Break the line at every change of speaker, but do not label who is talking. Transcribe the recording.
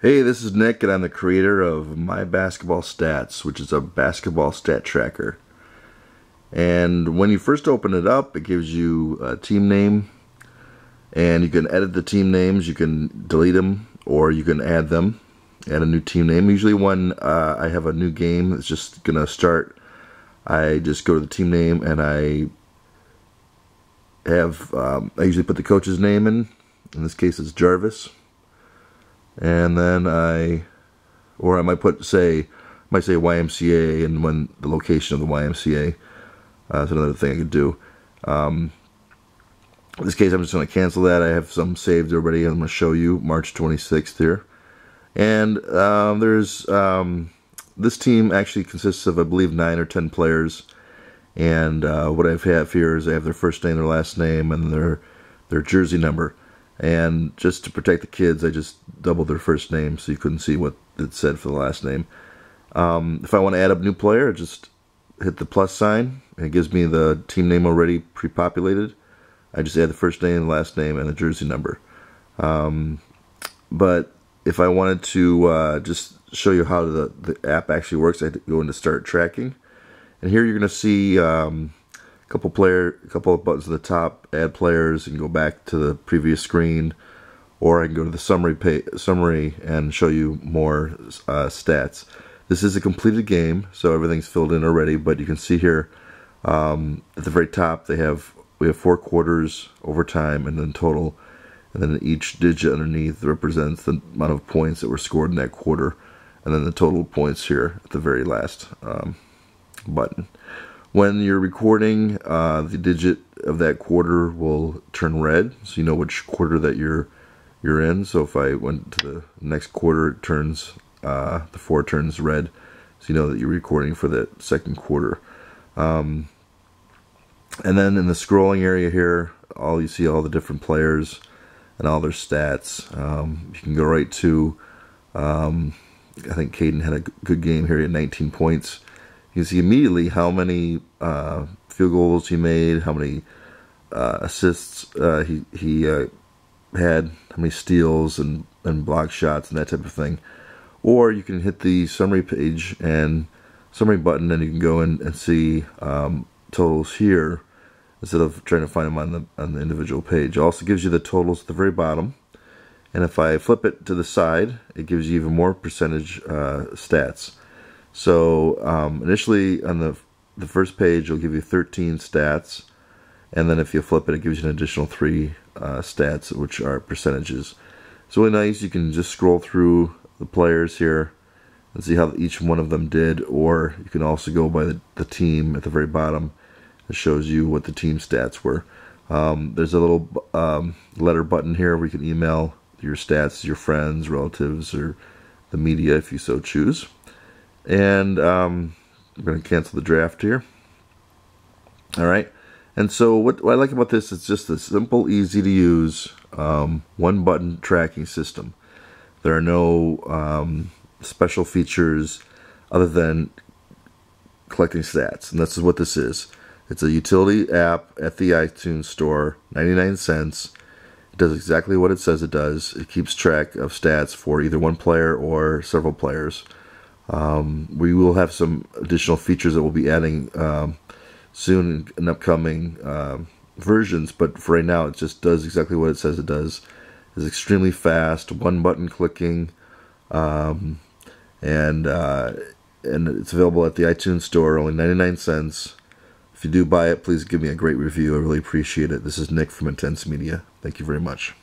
Hey, this is Nick, and I'm the creator of My Basketball Stats, which is a basketball stat tracker. And when you first open it up, it gives you a team name, and you can edit the team names, you can delete them, or you can add them, add a new team name. Usually when uh, I have a new game that's just going to start, I just go to the team name and I have, um, I usually put the coach's name in. In this case, it's Jarvis and then I, or I might put say, might say YMCA and when the location of the YMCA. Uh, that's another thing I could do. Um, in this case, I'm just going to cancel that. I have some saved already. I'm going to show you March 26th here. And um, there's um, this team actually consists of, I believe, nine or ten players. And uh, what I've here is I have their first name, their last name, and their their jersey number. And just to protect the kids, I just doubled their first name so you couldn't see what it said for the last name. Um, if I want to add a new player, just hit the plus sign. It gives me the team name already pre-populated. I just add the first name, the last name, and the jersey number. Um, but if I wanted to uh, just show you how the, the app actually works, I go into Start Tracking. And here you're going to see um, couple player, a couple of buttons at the top, add players, and go back to the previous screen, or I can go to the summary page, summary and show you more uh, stats. This is a completed game, so everything's filled in already. But you can see here um, at the very top they have we have four quarters overtime and then total, and then each digit underneath represents the amount of points that were scored in that quarter, and then the total points here at the very last um, button. When you're recording, uh, the digit of that quarter will turn red, so you know which quarter that you're you're in. So if I went to the next quarter, it turns uh, the four turns red, so you know that you're recording for that second quarter. Um, and then in the scrolling area here, all you see all the different players and all their stats. Um, you can go right to, um, I think Caden had a good game here He had 19 points. You can see immediately how many uh, field goals he made, how many uh, assists uh, he he uh, had, how many steals and and block shots and that type of thing. Or you can hit the summary page and summary button, and you can go in and see um, totals here instead of trying to find them on the on the individual page. It also gives you the totals at the very bottom. And if I flip it to the side, it gives you even more percentage uh, stats. So um, initially on the the first page, it'll give you 13 stats, and then if you flip it, it gives you an additional three uh, stats, which are percentages. It's really nice. You can just scroll through the players here and see how each one of them did, or you can also go by the, the team at the very bottom. It shows you what the team stats were. Um, there's a little um, letter button here where you can email your stats to your friends, relatives, or the media if you so choose. And um, I'm going to cancel the draft here. All right. And so what, what I like about this is just a simple, easy to use um, one button tracking system. There are no um, special features other than collecting stats. And this is what this is. It's a utility app at the iTunes store, 99 cents. It does exactly what it says it does. It keeps track of stats for either one player or several players. Um, we will have some additional features that we'll be adding um, soon in upcoming uh, versions, but for right now, it just does exactly what it says it does. It's extremely fast, one button clicking, um, and uh, and it's available at the iTunes Store, only 99 cents. If you do buy it, please give me a great review. I really appreciate it. This is Nick from Intense Media. Thank you very much.